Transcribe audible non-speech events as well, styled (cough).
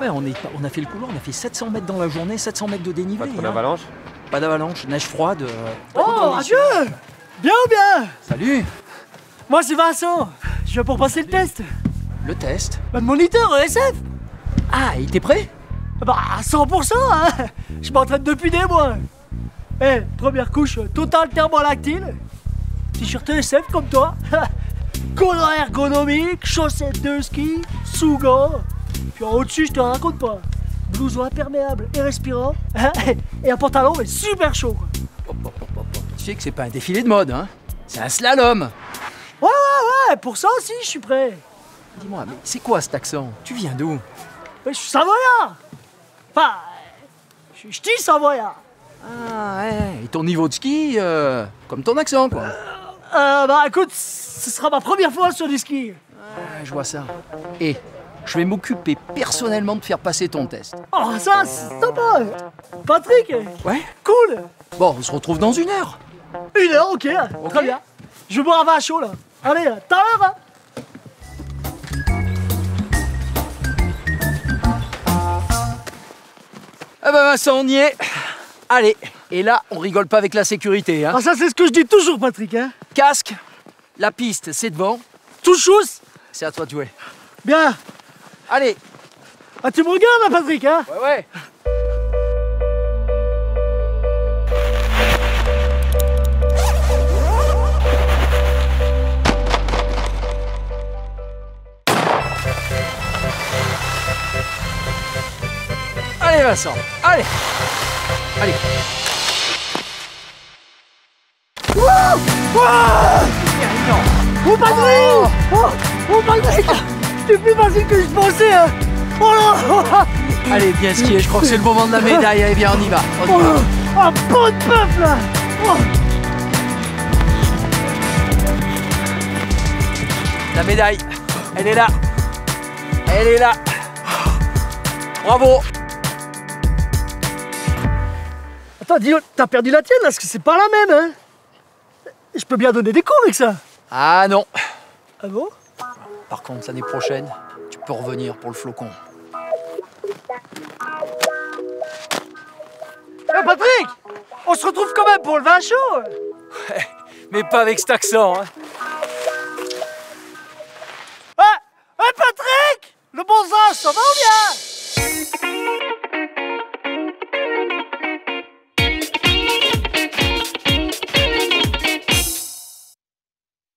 Ouais, on, est, on a fait le couloir, on a fait 700 mètres dans la journée, 700 mètres de dénivelé. Pas hein. d'avalanche Pas d'avalanche, neige froide. euh, Oh, adieu Bien ou bien Salut Moi, c'est Vincent. Je viens pour passer le test. Le test. Bah, de moniteur ESF Ah, il était prêt? Bah, à 100%, hein Je m'entraîne depuis des mois. Eh, première couche, total thermolactyle. T-shirt ESF comme toi. (laughs) Collant ergonomique, chaussettes de ski, sous-gants. Puis en au-dessus, je te raconte pas. Blouson imperméable et respirant. (laughs) Et un pantalon, mais super chaud, quoi. Tu sais que c'est pas un défilé de mode, hein C'est un slalom Ouais, ouais, ouais, pour ça aussi, je suis prêt. Dis-moi, mais c'est quoi cet accent? Tu viens d'où? Mais je suis savoyard Je suis ch'ti savoyard Ah ouais, et ton niveau de ski, euh, comme ton accent, quoi. Euh, bah écoute, ce sera ma première fois sur du ski. Ouais, je vois ça. Et je vais m'occuper personnellement de faire passer ton test. Oh, ça, c'est sympa Patrick Ouais Cool Bon, on se retrouve dans une heure. Une heure, ok, Ok. très bien. Je vais boire un vin chaud, là. Allez, à à l'heure, hein. Ah bah Vincent, on y est. Allez, et là, on rigole pas avec la sécurité, hein. Ah, ça, c'est ce que je dis toujours, Patrick, hein. Casque, la piste, c'est devant. Tout chousse C'est à toi de jouer. Bien Allez Ah, tu me regardes, hein, Patrick, hein Ouais, ouais Allez Vincent, allez Allez Oh, Patrick Oh, oh, Patrick C'était plus facile que je pensais, hein Oh là Allez, bien skié, je crois que c'est le moment de la médaille. Allez, viens, on y va. On y Oh, va. oh, bon de là Oh, La médaille, elle est là. Elle est là. Bravo. T'as perdu la tienne là, parce que c'est pas la même, hein. Je peux bien donner des coups avec ça. Ah non. Ah bon? Par contre, l'année prochaine, tu peux revenir pour le flocon. Hey Patrick! On se retrouve quand même pour le vin chaud. Ouais, mais pas avec cet accent, hein. Hey, Patrick! Le bon âge, ça va ou bien?